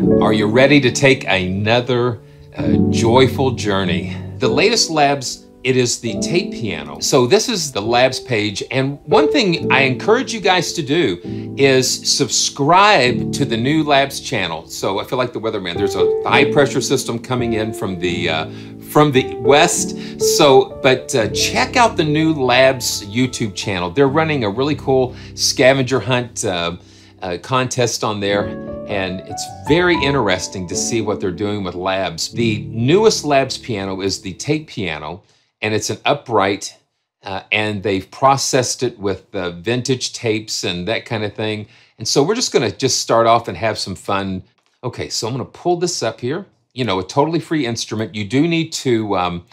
Are you ready to take another uh, joyful journey? The latest labs it is the tape piano. So this is the labs page. And one thing I encourage you guys to do is subscribe to the new labs channel. So I feel like the weatherman, there's a high pressure system coming in from the uh, from the west. So, but uh, check out the new labs YouTube channel. They're running a really cool scavenger hunt uh, uh contest on there and it's very interesting to see what they're doing with labs. The newest labs piano is the tape piano and it's an upright, uh, and they've processed it with uh, vintage tapes and that kind of thing. And so we're just to just start off and have some fun. Okay, so I'm to pull this up here. You know, a totally free instrument. You do need to um,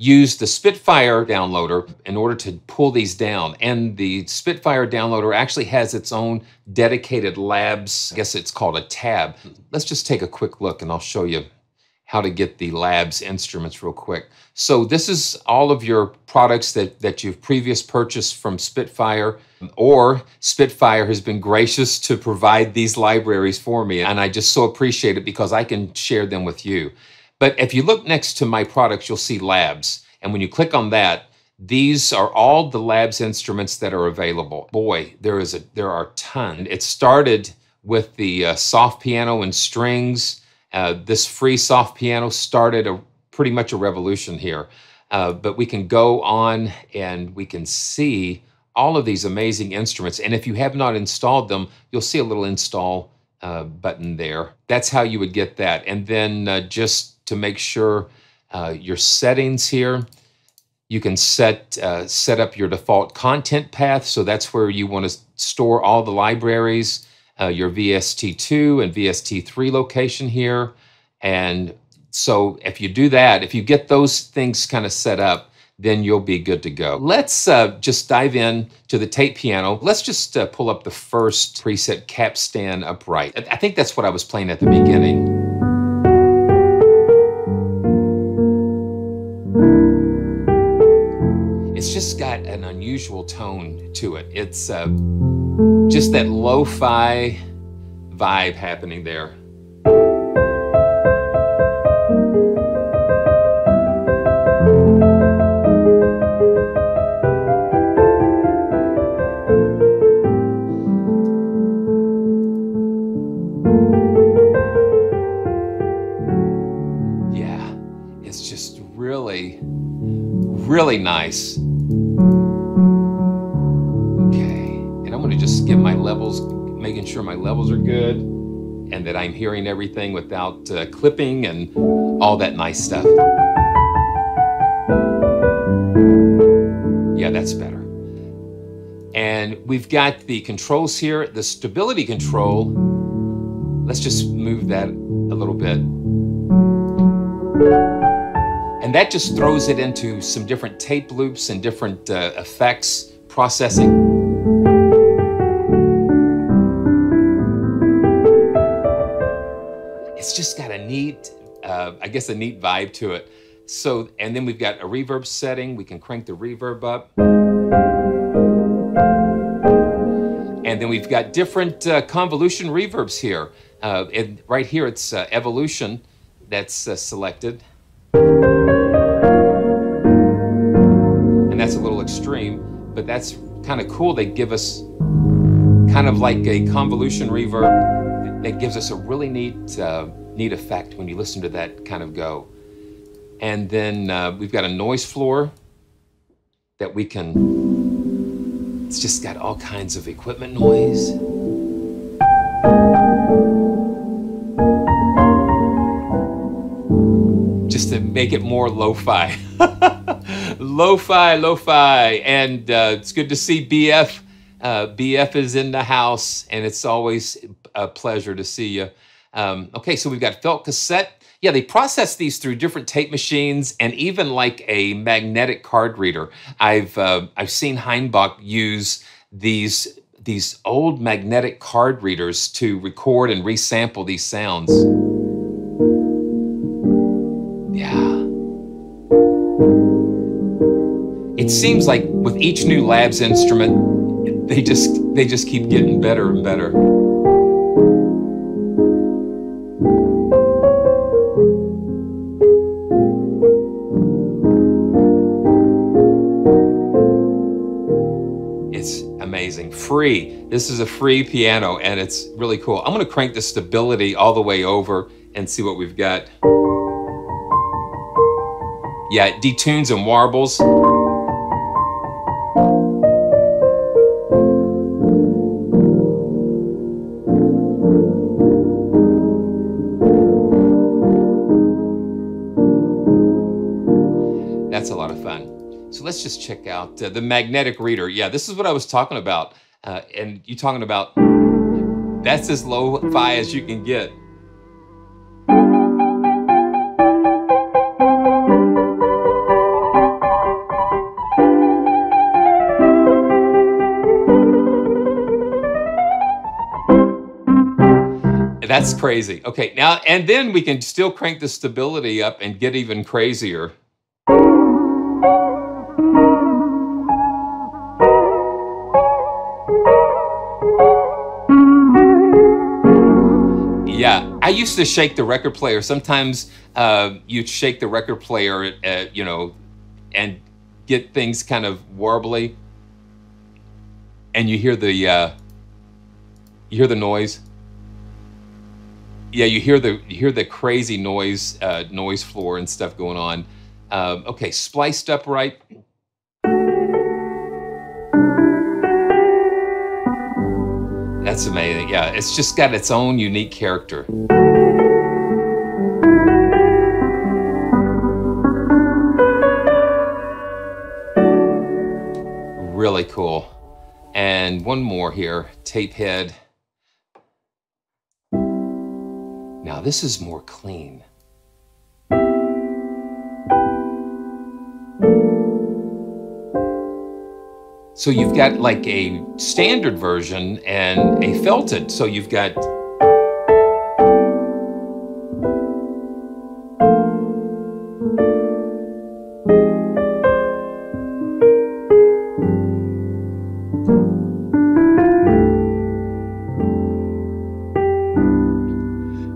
use the Spitfire downloader in order to pull these down. And the Spitfire downloader actually has its own dedicated labs. I guess it's called a tab. Let's just take a quick look and I'll show you how to get the labs instruments real quick. So this is all of your products that, that you've previous purchased from Spitfire or Spitfire has been gracious to provide these libraries for me. And I just so appreciate it because I can share them with you. But if you look next to my products, you'll see labs. And when you click on that, these are all the labs instruments that are available. Boy, there is a there are a ton. It started with the uh, soft piano and strings, uh, this free soft piano started a pretty much a revolution here. Uh, but we can go on and we can see all of these amazing instruments. And if you have not installed them, you'll see a little install uh, button there. That's how you would get that. And then uh, just to make sure uh, your settings here, you can set uh, set up your default content path. So that's where you want to store all the libraries uh, your VST2 and VST3 location here. And so if you do that, if you get those things kind of set up, then you'll be good to go. Let's uh, just dive in to the tape piano. Let's just uh, pull up the first preset capstan upright. I think that's what I was playing at the beginning. It's just got an unusual tone to it. It's uh, just that lo-fi vibe happening there. Yeah, it's just really, really nice. Sure my levels are good and that I'm hearing everything without uh, clipping and all that nice stuff. Yeah, that's better. And we've got the controls here, the stability control. Let's just move that a little bit. And that just throws it into some different tape loops and different uh, effects processing. Just got a neat, uh, I guess, a neat vibe to it. So, and then we've got a reverb setting. We can crank the reverb up. And then we've got different uh, convolution reverbs here. Uh, and right here, it's uh, evolution that's uh, selected. And that's a little extreme, but that's kind of cool. They give us kind of like a convolution reverb that gives us a really neat, uh, neat effect when you listen to that kind of go. And then uh, we've got a noise floor that we can, it's just got all kinds of equipment noise. Just to make it more lo-fi. lo-fi, lo-fi. And uh, it's good to see BF. Uh, BF is in the house, and it's always a pleasure to see you. Um, okay, so we've got felt cassette. Yeah, they process these through different tape machines and even like a magnetic card reader. I've uh, I've seen Heinbach use these these old magnetic card readers to record and resample these sounds. Yeah. It seems like with each new labs instrument, they just they just keep getting better and better. Amazing. Free. This is a free piano and it's really cool. I'm gonna crank the stability all the way over and see what we've got. Yeah, it detunes and warbles. That's a lot of fun. So let's just check out uh, the magnetic reader. Yeah, this is what I was talking about. Uh, and you talking about, that's as low-fi as you can get. That's crazy. Okay, now, and then we can still crank the stability up and get even crazier. Used to shake the record player. Sometimes uh, you'd shake the record player, uh, you know, and get things kind of warbly, and you hear the uh, you hear the noise yeah, you hear the you hear the crazy noise uh, noise floor and stuff going on. Um, okay, spliced upright. That's amazing. Yeah, it's just got its own unique character. Really cool. And one more here, tape head. Now this is more clean. So you've got like a standard version and a felted. So you've got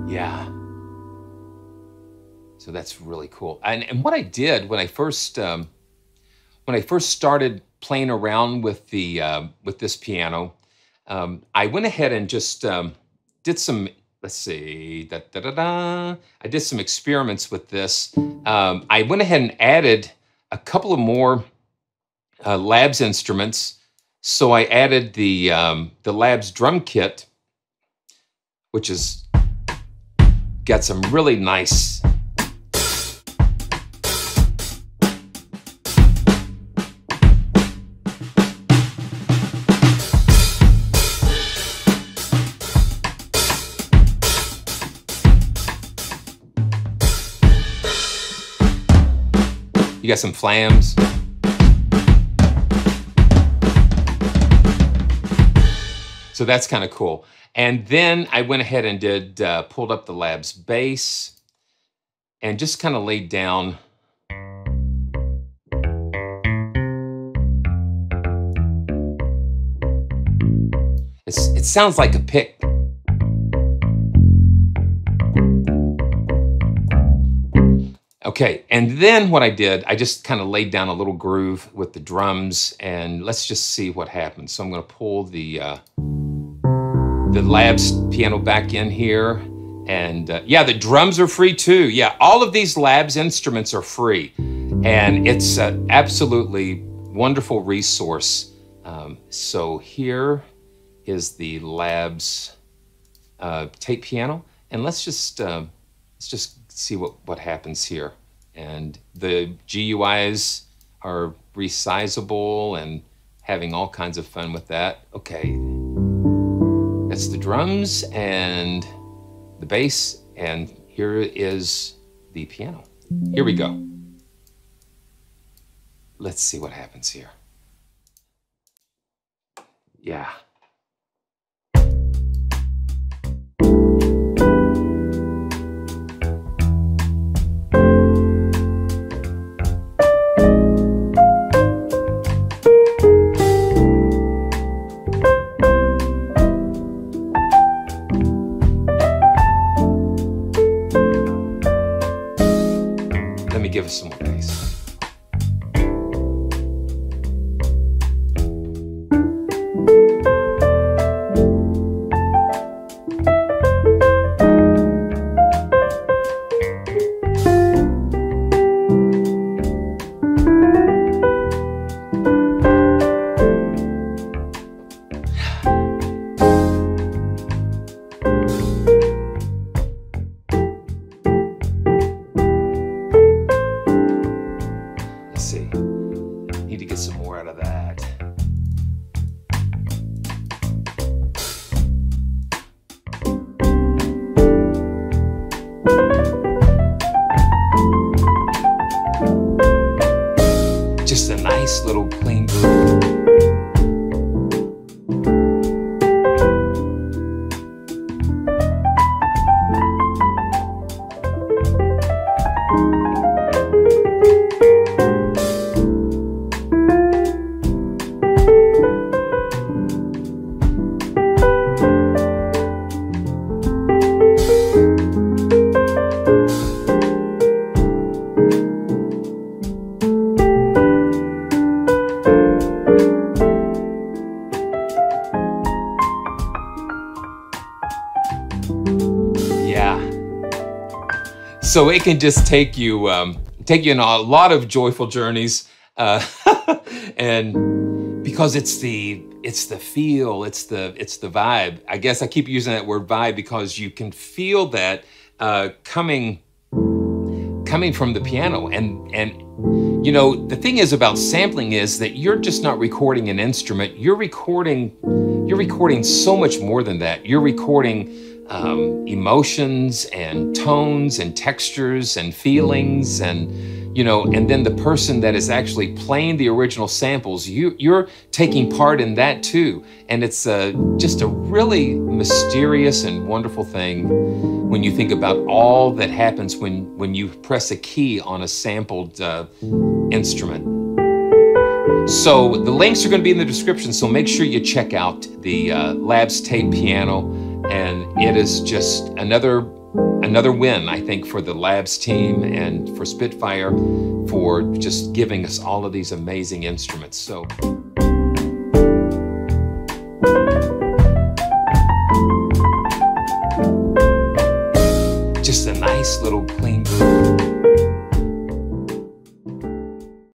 Yeah. So that's really cool. And, and what I did when I first um, when I first started playing around with the uh, with this piano, um, I went ahead and just um, did some. Let's see, da, da, da, da. I did some experiments with this. Um, I went ahead and added a couple of more uh, Labs instruments. So I added the um, the Labs drum kit, which is got some really nice You got some flams. So that's kind of cool. And then I went ahead and did, uh, pulled up the lab's bass and just kind of laid down it sounds like a pick Okay, and then what I did, I just kind of laid down a little groove with the drums and let's just see what happens. So I'm gonna pull the, uh, the Labs piano back in here. And uh, yeah, the drums are free too. Yeah, all of these Labs instruments are free. And it's an absolutely wonderful resource. Um, so here is the Labs uh, tape piano. And let's just, uh, let's just see what, what happens here. And the GUIs are resizable and having all kinds of fun with that. Okay, that's the drums and the bass, and here is the piano. Here we go. Let's see what happens here. Yeah. Give us some more. just a nice little plain So it can just take you um, take you on a lot of joyful journeys, uh, and because it's the it's the feel, it's the it's the vibe. I guess I keep using that word vibe because you can feel that uh, coming coming from the piano, and and you know the thing is about sampling is that you're just not recording an instrument. You're recording you're recording so much more than that. You're recording um, emotions and tones and textures and feelings and you know and then the person that is actually playing the original samples you you're taking part in that too. And it's uh, just a really mysterious and wonderful thing when you think about all that happens when when you press a key on a sampled uh, instrument. So the links are going to be in the description so make sure you check out the uh, labs tape piano and it is just another another win i think for the labs team and for spitfire for just giving us all of these amazing instruments. So just a nice little clean